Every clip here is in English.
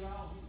Not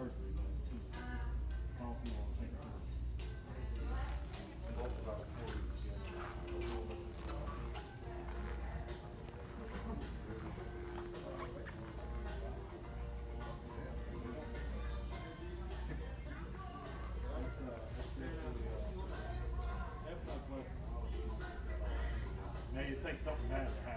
surgery, but awesome you want to take. Now, it takes something bad to